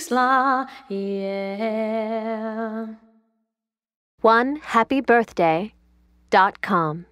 weeks la, yeah. One happy birthday dot com.